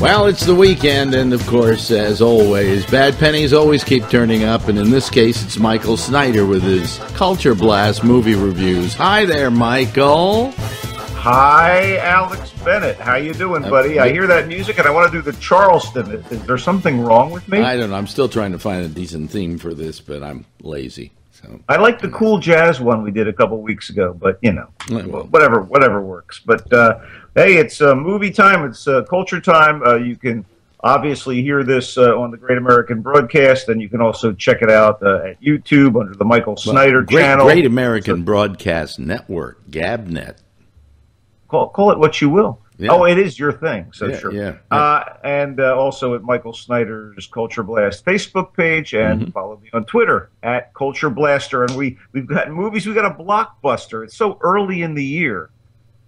Well, it's the weekend, and of course, as always, bad pennies always keep turning up, and in this case, it's Michael Snyder with his Culture Blast movie reviews. Hi there, Michael. Hi, Alex Bennett. How you doing, uh, buddy? I hear that music, and I want to do the Charleston. Is, is there something wrong with me? I don't know. I'm still trying to find a decent theme for this, but I'm lazy. So I like the cool jazz one we did a couple weeks ago, but you know, whatever, whatever works. But uh, hey, it's uh, movie time. It's uh, culture time. Uh, you can obviously hear this uh, on the Great American Broadcast, and you can also check it out uh, at YouTube under the Michael Snyder Great, channel. Great American Broadcast Network, GABNet. call, call it what you will. Yeah. Oh, it is your thing, so Yeah, sure. yeah, Uh, and uh, also at Michael Snyder's Culture Blast Facebook page, and Mm-hmm. follow me on Twitter at Culture Blaster. And we we've got movies. We got a blockbuster. It's so early in the year,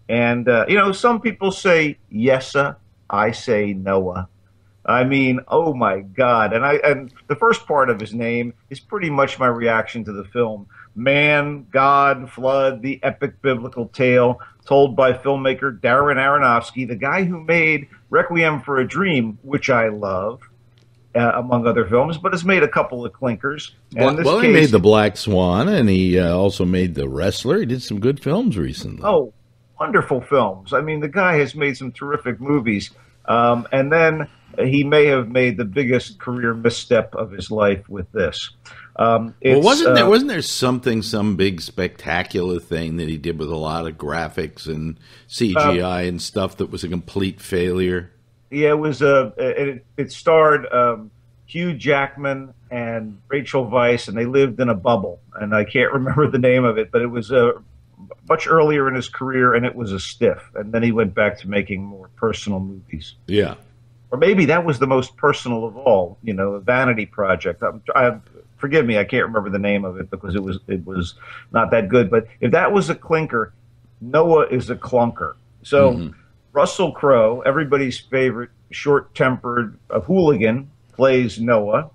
and uh, you know some people say yesa, I say Noah. I mean, oh my God! And I and the first part of his name is pretty much my reaction to the film. Man, God, flood, the epic biblical tale told by filmmaker Darren Aronofsky, the guy who made Requiem for a Dream, which I love, uh, among other films, but has made a couple of clinkers. Well, this well, he made The Black Swan, and he uh, also made The Wrestler. He did some good films recently. Oh, wonderful films. I mean, the guy has made some terrific movies. Um, and then he may have made the biggest career misstep of his life with this. Um, Well, wasn't there uh, wasn't there something, some big spectacular thing that he did with a lot of graphics and CGI and stuff that was a complete failure? Yeah, it was a. It, it starred um, Hugh Jackman and Rachel Weisz, and they lived in a bubble. And I can't remember the name of it, but it was uh, much earlier in his career, and it was a stiff. And then he went back to making more personal movies. Yeah, or maybe that was the most personal of all. You know, a vanity project. I'm, I, forgive me, I can't remember the name of it because it was it was not that good. But if that was a clinker, Noah is a clunker. So Russell Crowe, everybody's favorite short-tempered uh, hooligan, plays Noah.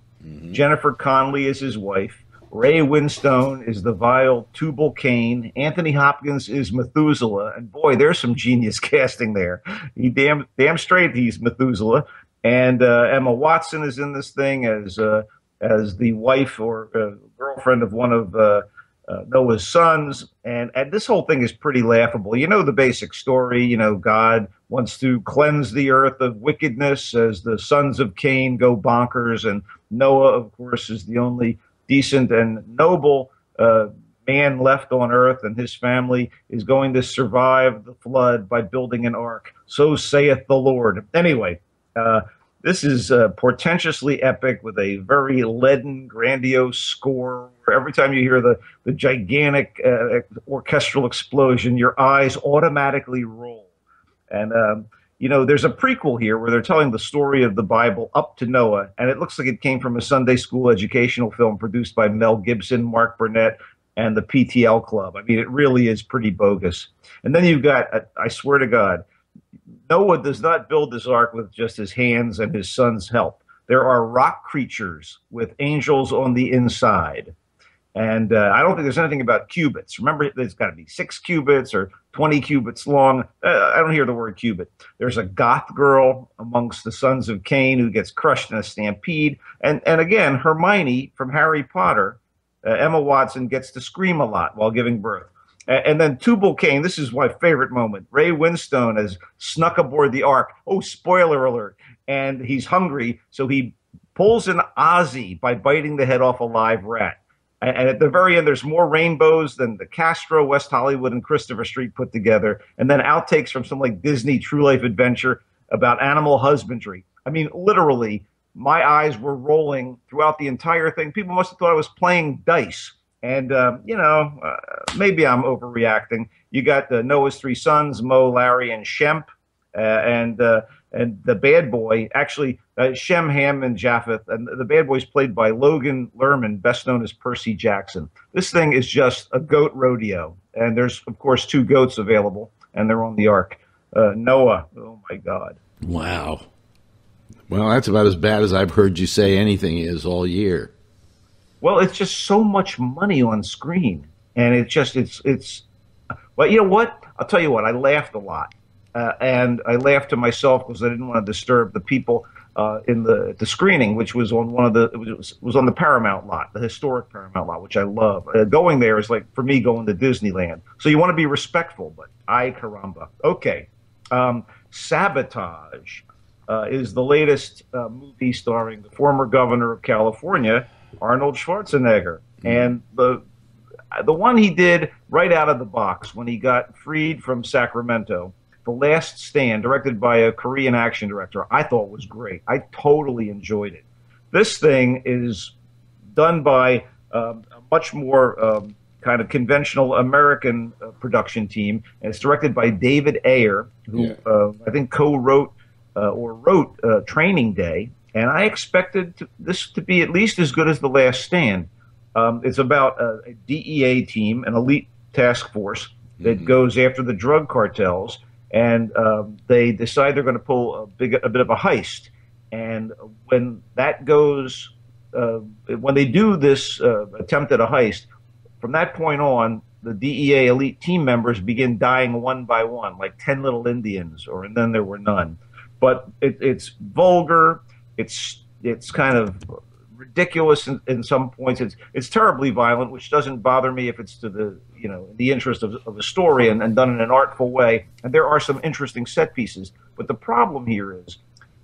Jennifer Connelly is his wife. Ray Winstone is the vile Tubal Cain. Anthony Hopkins is Methuselah, and boy, there's some genius casting there. He damn damn straight he's Methuselah, and uh, Emma Watson is in this thing as uh, as the wife or uh, girlfriend of one of uh, uh, Noah's sons, and and this whole thing is pretty laughable. You know the basic story. You know God wants to cleanse the earth of wickedness as the sons of Cain go bonkers, and Noah, of course, is the only decent and noble uh, man left on earth, and his family is going to survive the flood by building an ark. So saith the Lord. Anyway, uh, this is uh, portentously epic with a very leaden, grandiose score. Every time you hear the the gigantic uh, orchestral explosion, your eyes automatically roll. And um, you know, there's a prequel here where they're telling the story of the Bible up to Noah, and it looks like it came from a Sunday school educational film produced by Mel Gibson, Mark Burnett, and the PTL Club. I mean, it really is pretty bogus. And then you've got, I swear to God, Noah does not build this ark with just his hands and his son's help. There are rock creatures with angels on the inside. And uh, I don't think there's anything about cubits. Remember, there's got to be six cubits or 20 cubits long. Uh, I don't hear the word cubit. There's a goth girl amongst the sons of Cain who gets crushed in a stampede. And, and again, Hermione from Harry Potter, uh, Emma Watson, gets to scream a lot while giving birth. And then Tubal Cain, this is my favorite moment. Ray Winstone has snuck aboard the Ark. Oh, spoiler alert. And he's hungry, so he pulls an Ozzy by biting the head off a live rat. And at the very end, there's more rainbows than the Castro, West Hollywood, and Christopher Street put together. And then outtakes from some like Disney True Life Adventure about animal husbandry. I mean, literally, my eyes were rolling throughout the entire thing. People must have thought I was playing dice. And, um, you know, uh, maybe I'm overreacting. You got uh, Noah's three sons, Moe, Larry, and Shemp. Uh, and uh, and the bad boy, actually, uh, Shem, Ham, and Japheth. And the bad boy's played by Logan Lerman, best known as Percy Jackson. This thing is just a goat rodeo. And there's, of course, two goats available, and they're on the ark. Uh, Noah, oh my God. Wow. Well, that's about as bad as I've heard you say anything is all year. Well, it's just so much money on screen, and it's just it's it's. Well, you know what? I'll tell you what. I laughed a lot. uh, and I laughed to myself because I didn't want to disturb the people uh, in the the screening, which was on one of the it was, was on the Paramount lot, the historic Paramount lot, which I love. Uh, going there is like for me going to Disneyland. So you want to be respectful, but I caramba. Okay, um, Sabotage uh, is the latest uh, movie starring the former governor of California, Arnold Schwarzenegger, mm-hmm. and the the one he did right out of the box when he got freed from Sacramento the Last Stand, directed by a Korean action director, I thought was great. I totally enjoyed it. This thing is done by um, a much more um, kind of conventional American uh, production team, and it's directed by David Ayer, who yeah. uh, I think co-wrote uh, or wrote uh, Training Day. And I expected to, this to be at least as good as The Last Stand. Um, it's about a, a, DEA team, an elite task force that mm-hmm. goes after the drug cartels and um, they decide they're going to pull a big a bit of a heist. And when that goes, uh, when they do this uh, attempt at a heist, from that point on, the DEA elite team members begin dying one by one, like ten little Indians, or and then there were none. But it, it's vulgar. It's it's kind of ridiculous in, in some points. It's it's terribly violent, which doesn't bother me if it's to the you know the interest of, of the story and, and done in an artful way. And there are some interesting set pieces. But the problem here is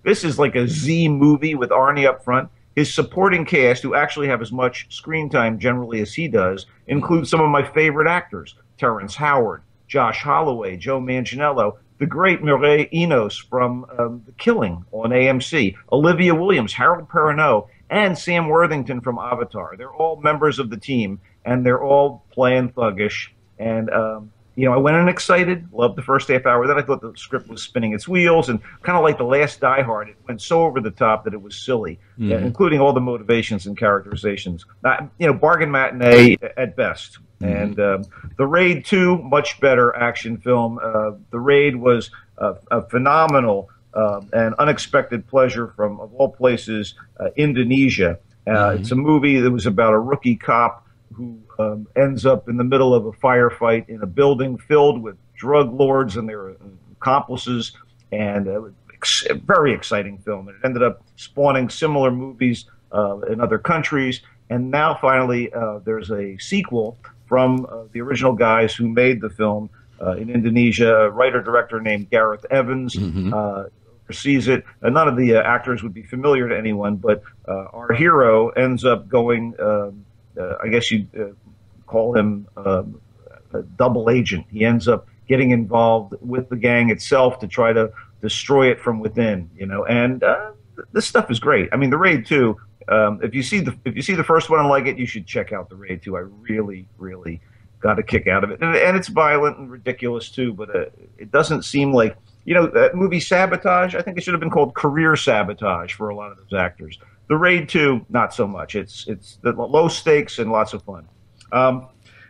this is like a Z movie with Arnie up front. His supporting cast, who actually have as much screen time generally as he does, includes some of my favorite actors: Terrence Howard, Josh Holloway, Joe Manganiello, the great Mireille Enos from um, The Killing on AMC, Olivia Williams, Harold Perrineau, and Sam Worthington from Avatar. They're all members of the team, and they're all playing thuggish. And um, you know, I went in excited, loved the first half hour. Then I thought the script was spinning its wheels, and kind of like the last Die Hard, it went so over the top that it was silly, mm-hmm. including all the motivations and characterizations. Not, you know, bargain matinee at best. Mm-hmm. And um, the Raid Two, much better action film. Uh, the Raid was a, a phenomenal um, and unexpected pleasure from, of all places, uh, Indonesia. Uh, mm-hmm. It's a movie that was about a rookie cop who um, ends up in the middle of a firefight in a building filled with drug lords and their accomplices, and uh, ex- a very exciting film. And it ended up spawning similar movies uh, in other countries, and now finally uh, there's a sequel from uh, the original guys who made the film. Uh, in Indonesia, a writer director named Gareth Evans. Mm-hmm. Uh, sees it. And none of the uh, actors would be familiar to anyone, but uh, our hero ends up going. Um, uh, I guess you uh, call him um, a double agent. He ends up getting involved with the gang itself to try to destroy it from within. You know, and uh, this stuff is great. I mean, the Raid 2. Um, if you see the if you see the first one and like it, you should check out the Raid 2. I really, really got a kick out of it, and, and it's violent and ridiculous too. But uh, it doesn't seem like you know, that movie Sabotage, I think it should have been called Career Sabotage for a lot of those actors. The Raid 2, not so much. It's it's the low stakes and lots of fun. Um,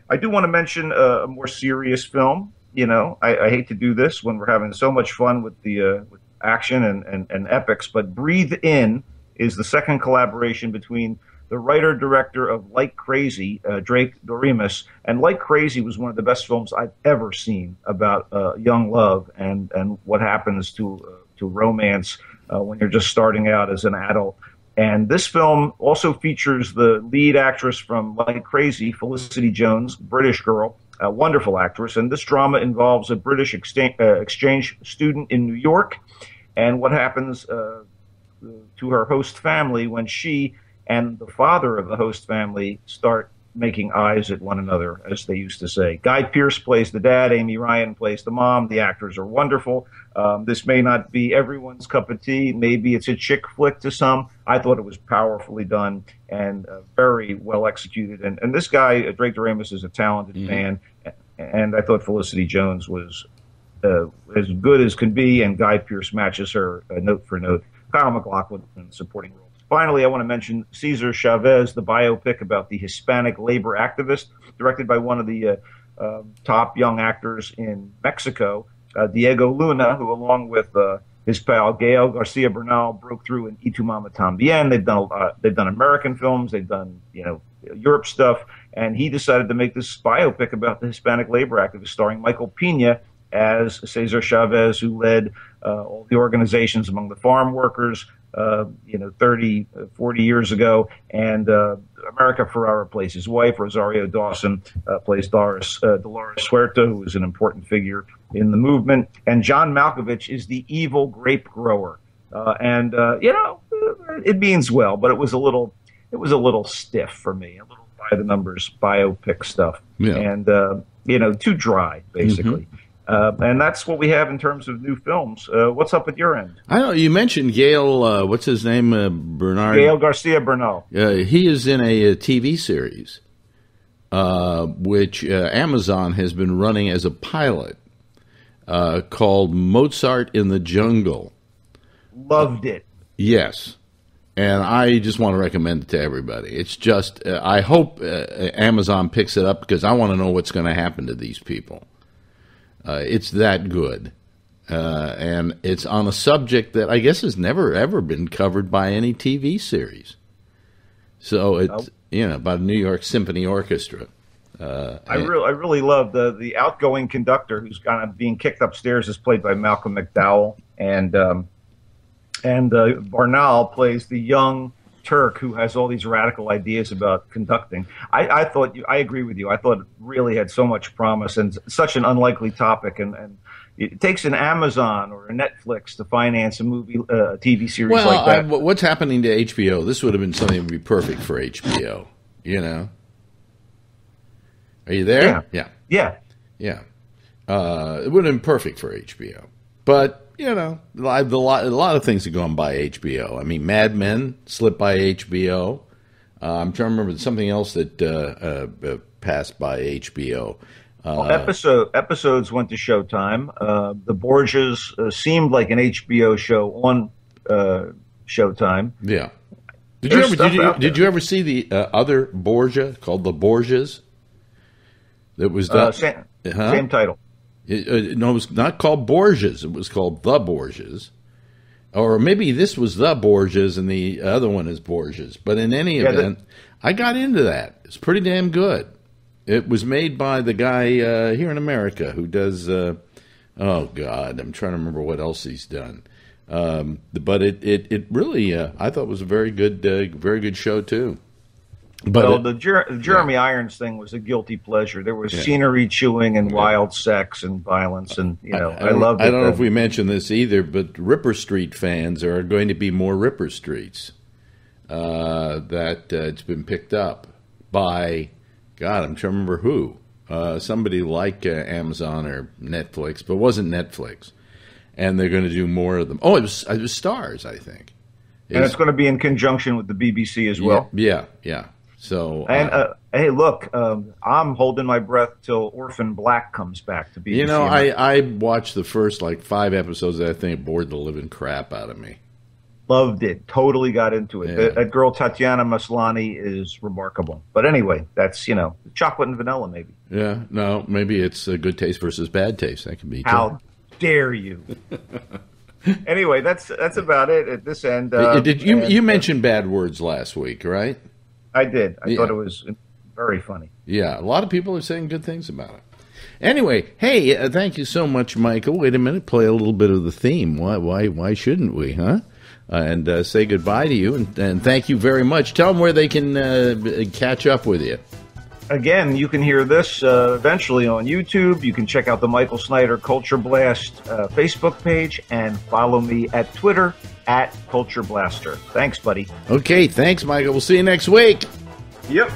I do want to mention a, a, more serious film. You know, I, I, hate to do this when we're having so much fun with the uh, with action and, and, and epics, but Breathe In is the second collaboration between the writer director of Like Crazy, uh, Drake Doremus, and Like Crazy was one of the best films I've ever seen about uh, young love and and what happens to uh, to romance uh, when you're just starting out as an adult. And this film also features the lead actress from Like Crazy, Felicity Jones, British girl, a wonderful actress. And this drama involves a British exchange, uh, exchange student in New York and what happens uh, to her host family when she and the father of the host family start making eyes at one another, as they used to say. Guy Pearce plays the dad, Amy Ryan plays the mom. The actors are wonderful. Um, this may not be everyone's cup of tea. Maybe it's a chick flick to some. I thought it was powerfully done and uh, very well executed. And, and this guy, uh, Drake Doremus, is a talented mm-hmm. man. And I thought Felicity Jones was uh, as good as can be, and Guy Pearce matches her uh, note for note. Kyle MacLachlan in supporting role. Finally, I want to mention Cesar Chavez, the biopic about the Hispanic labor activist, directed by one of the uh, uh, top young actors in Mexico, uh, Diego Luna, who, along with uh, his pal Gael Garcia Bernal, broke through in Tu Mama Tambien. They've done they've done American films, they've done you know Europe stuff, and he decided to make this biopic about the Hispanic labor activist, starring Michael Pena as Cesar Chavez, who led uh, all the organizations among the farm workers, uh, you know, 30, 40 years ago. And uh, America Ferrera plays his wife. Rosario Dawson uh, plays Doris, uh, Dolores Huerta, who is an important figure in the movement. And John Malkovich is the evil grape grower. Uh, and, you know, it means well, but it was a little, it was a little stiff for me, a little by the numbers biopic stuff. Yeah. And, you know, too dry, basically. Mm-hmm. Uh, and that's what we have in terms of new films. Uh, what's up at your end? I know you mentioned Gael. Uh, what's his name? Uh, Bernard. Gael Garcia Bernal. he is in a, a TV series, uh, which uh, Amazon has been running as a pilot, called Mozart in the Jungle. Loved it. Yes. And I just want to recommend it to everybody. It's just, I hope Amazon picks it up because I want to know what's going to happen to these people. Uh, it's that good. Uh, and it's on a subject that I guess has never ever been covered by any TV series. So it's nope. you know about New York Symphony Orchestra. Uh, I really I really love the the outgoing conductor who's kind of being kicked upstairs is played by Malcolm McDowell and um, and uh, Bernal plays the young Turk who has all these radical ideas about conducting. I, I thought you, I agree with you. I thought it really had so much promise and such an unlikely topic, and, and it takes an Amazon or a Netflix to finance a movie, uh, a TV series well, like that. I, what's happening to HBO? This would have been something that would be perfect for HBO. You know, are you there? Yeah, yeah, yeah. yeah. Uh, it would have been perfect for HBO, but you know, a lot, a lot of things have gone by HBO. I mean, Mad Men slipped by HBO. Uh, I'm trying to remember something else that uh, uh, passed by HBO. Uh, well, episode episodes went to Showtime. Uh, the Borgias uh, seemed like an HBO show on Showtime. Yeah. Did There's you ever did you, did you, ever see the other Borgia called the Borgias? That was done. Same, huh? same title. It, uh, no, it was not called Borgias. It was called The Borgias. Or maybe this was The Borgias and the other one is Borgias. But in any yeah, event, I got into that. It's pretty damn good. It was made by the guy uh, here in America who does, uh, oh, God, I'm trying to remember what else he's done. Um, but it, it, it really, uh, I thought was a very good, uh, very good show, too. But well, the, Jer- Jeremy yeah. Irons thing was a guilty pleasure. There was yeah. scenery chewing and wild sex and violence, and you know, I, I, I love. I don't know if we mentioned this either, but Ripper Street fans are going to be more Ripper Streets. Uh, that uh, it's been picked up by, God, I'm trying to remember who. Uh, somebody like uh, Amazon or Netflix, but it wasn't Netflix, and they're going to do more of them. Oh, it was, it was Starz, I think. and it's going to be in conjunction with the BBC as well. Yeah, yeah. So and uh, uh, hey, look, um, I'm holding my breath till Orphan Black comes back to be. You know, I I watched the first like five episodes. That I think bored the living crap out of me. Loved it. Totally got into it. Yeah. That, that, girl Tatiana Maslany is remarkable. But anyway, that's you know chocolate and vanilla maybe. Yeah. No, maybe it's a good taste versus bad taste. That can be. How dare you? anyway, that's that's about it at this end. Uh, Did you and, you uh, mentioned bad words last week, right? I did. I yeah. thought it was very funny. Yeah, a lot of people are saying good things about it. Anyway, hey, uh, thank you so much, Michael. Wait a minute, play a little bit of the theme. Why, why, why shouldn't we, huh? Uh, and uh, say goodbye to you, and, and, thank you very much. Tell them where they can uh, catch up with you again, you can hear this uh, eventually on YouTube. You can check out the Michael Snyder Culture Blast uh, Facebook page and follow me at Twitter at Culture Blaster. Thanks, buddy. Okay, thanks, Michael. We'll see you next week. Yep.